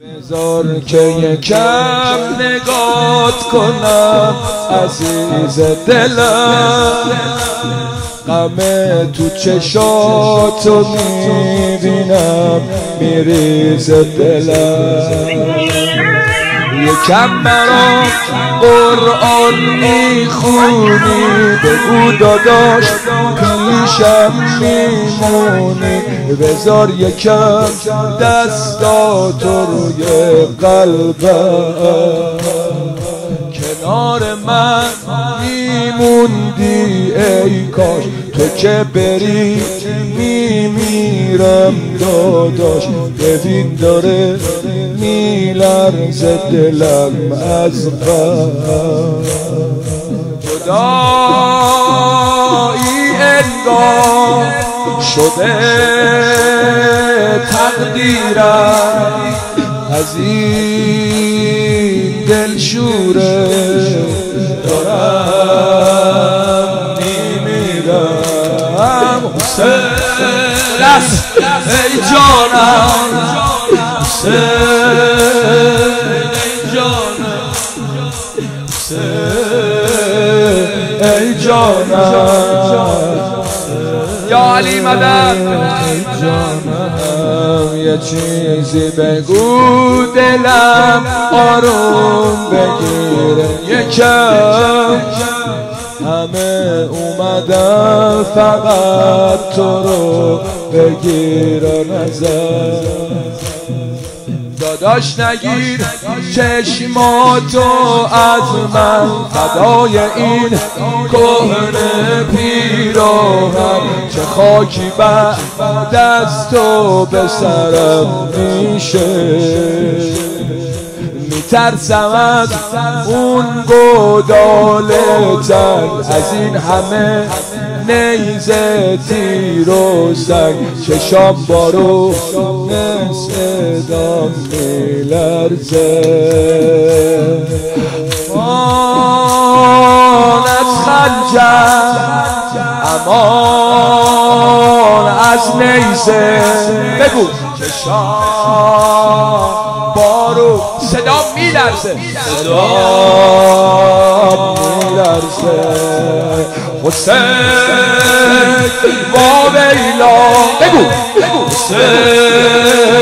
بذار که یکم نگات کنم عزیز دلم. غم تو چشاتو می‌بینم میریز دلم. یکم مرا قرآن می‌خونی بگو داداش پیشم میمونی بذار یکم دستاتو روی قلبم. کنار من میموندی ای کاش. تو که بری؟ میمیرم داداش. ببین داره میلرز دلم از غم انگار شده تقدیرم از این دلشوره دارم میمیرم. حسین ای جانم. ای جانم. یا علی مدد. جانم یه چیزی بگو دلم آروم بگیره. یکم همه اومدن فقط تو رو بگیر نظر. داداش نگیر چشماتو از من فدای این کهنه پیراهم چه خاکی بر دستو به سرم میشه. میترسم از اون گودال تن از این همه نیزه تیر و سنگ چشام بارو مثل دام میلرزه. آن از خنجر امان از نیزه. بگو. چشام بارو صدا میلرزه. صدا میلرزه. حسین با بگو بگو. حسین.